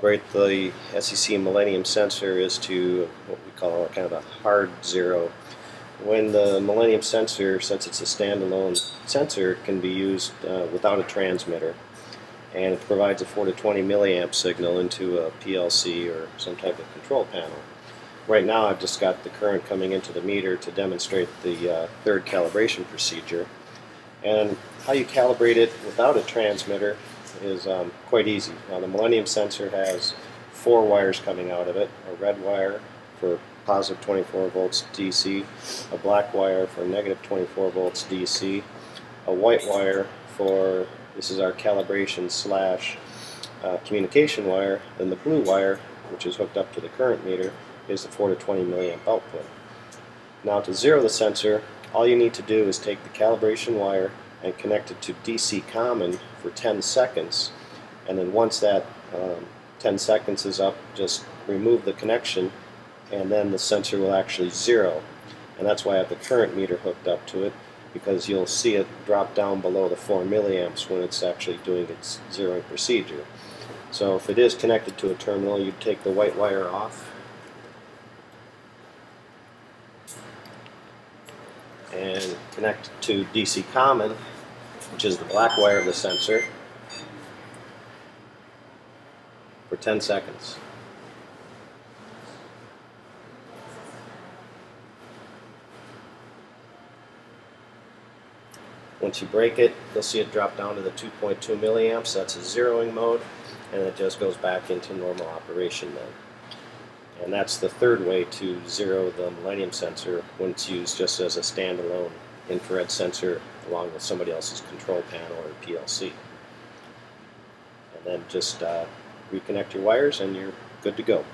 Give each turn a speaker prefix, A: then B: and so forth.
A: calibrate the SEC Millennium sensor is to what we call kind of a hard zero. When the Millennium sensor, since it's a standalone sensor, can be used uh, without a transmitter and it provides a 4 to 20 milliamp signal into a PLC or some type of control panel. Right now I've just got the current coming into the meter to demonstrate the uh, third calibration procedure. And how you calibrate it without a transmitter is um, quite easy. Now the Millennium sensor has four wires coming out of it, a red wire for positive 24 volts DC, a black wire for negative 24 volts DC, a white wire for, this is our calibration slash uh, communication wire, then the blue wire, which is hooked up to the current meter, is the 4 to 20 milliamp output. Now to zero the sensor, all you need to do is take the calibration wire and connect it to DC common for 10 seconds. And then once that um, 10 seconds is up just remove the connection and then the sensor will actually zero. And that's why I have the current meter hooked up to it because you'll see it drop down below the 4 milliamps when it's actually doing its zeroing procedure. So if it is connected to a terminal you take the white wire off. And connect to DC common, which is the black wire of the sensor, for 10 seconds. Once you break it, you'll see it drop down to the 2.2 milliamps. That's a zeroing mode, and it just goes back into normal operation then. And that's the third way to zero the Millennium sensor when it's used just as a standalone infrared sensor along with somebody else's control panel or PLC. And then just uh, reconnect your wires and you're good to go.